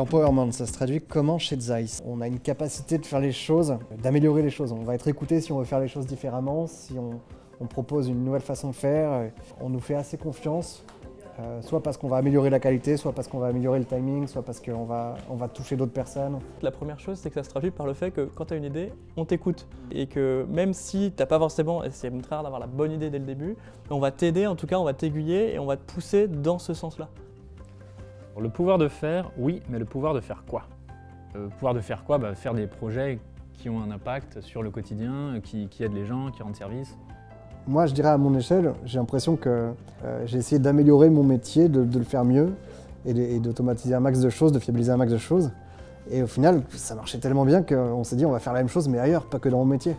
L'empowerment, ça se traduit comment chez Zeiss? On a une capacité de faire les choses, d'améliorer les choses. On va être écouté si on veut faire les choses différemment, si on, propose une nouvelle façon de faire. On nous fait assez confiance euh, soit parce qu'on va améliorer la qualité, soit parce qu'on va améliorer le timing, soit parce qu'on va, on va toucher d'autres personnes. La première chose, c'est que ça se traduit par le fait que quand tu as une idée, on t'écoute. Et que même si tu n'as pas forcément, et c'est très rare d'avoir la bonne idée dès le début, on va t'aider, en tout cas on va t'aiguiller et on va te pousser dans ce sens-là. Le pouvoir de faire, oui, mais le pouvoir de faire quoi? Le pouvoir de faire quoi? Bah, Faire des projets qui ont un impact sur le quotidien, qui, qui aident les gens, qui rendent service. Moi, je dirais à mon échelle, j'ai l'impression que euh, j'ai essayé d'améliorer mon métier, de, le faire mieux et d'automatiser un max de choses, de fiabiliser un max de choses. Et au final, ça marchait tellement bien qu'on s'est dit on va faire la même chose mais ailleurs, pas que dans mon métier.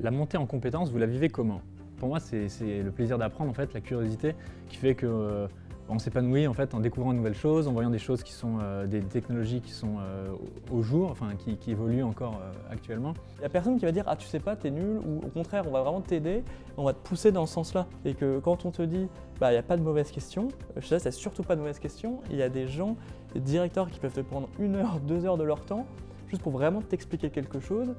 La montée en compétences, vous la vivez comment? Pour moi, c'est le plaisir d'apprendre, en fait, la curiosité qui fait que euh, on s'épanouit en fait en découvrant de nouvelles choses, en voyant des choses qui sont euh, des technologies qui sont euh, au jour, enfin qui, évoluent encore actuellement. Il n'y a personne qui va dire ah tu sais pas t'es nul ou au contraire on va vraiment t'aider, on va te pousser dans ce sens-là. Et que quand on te dit bah il n'y a pas de mauvaises questions, je sais c'est surtout pas de mauvaises questions. Il y a des gens, des directeurs qui peuvent te prendre une heure, deux heures de leur temps juste pour vraiment t'expliquer quelque chose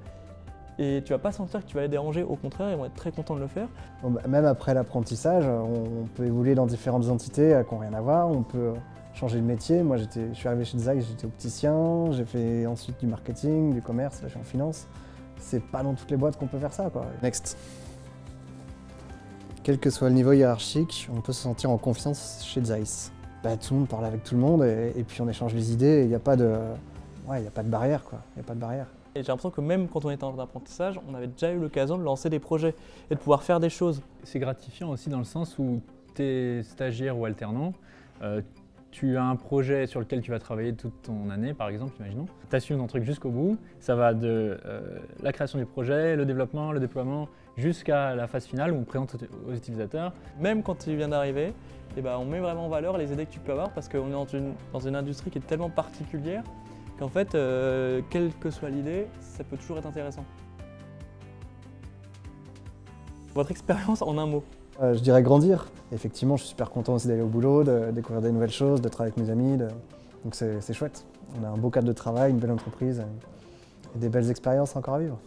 et tu vas pas sentir que tu vas les déranger, au contraire, ils vont être très contents de le faire. Bah, même après l'apprentissage, on peut évoluer dans différentes entités euh, qui n'ont rien à voir, on peut changer de métier. Moi, je suis arrivé chez Zeiss, j'étais opticien, j'ai fait ensuite du marketing, du commerce, là je suis en finance. C'est pas dans toutes les boîtes qu'on peut faire ça. Quoi. Next. Quel que soit le niveau hiérarchique, on peut se sentir en confiance chez Zeiss. Bah, tout le monde parle avec tout le monde et, puis on échange les idées. Il n'y a ouais, a pas de barrière, quoi. A pas de barrière. Et j'ai l'impression que même quand on était en apprentissage, on avait déjà eu l'occasion de lancer des projets et de pouvoir faire des choses. C'est gratifiant aussi dans le sens où tu es stagiaire ou alternant, euh, tu as un projet sur lequel tu vas travailler toute ton année, par exemple, imaginons. Tu assumes ton truc jusqu'au bout. Ça va de euh, la création du projet, le développement, le déploiement, jusqu'à la phase finale où on présente aux utilisateurs. Même quand tu viens d'arriver, eh ben, on met vraiment en valeur les idées que tu peux avoir parce qu'on est dans une, dans une industrie qui est tellement particulière qu'en fait, euh, quelle que soit l'idée, ça peut toujours être intéressant. Votre expérience en un mot euh, Je dirais grandir. Effectivement, je suis super content aussi d'aller au boulot, de découvrir des nouvelles choses, de travailler avec mes amis. Donc c'est chouette. On a un beau cadre de travail, une belle entreprise et des belles expériences encore à vivre.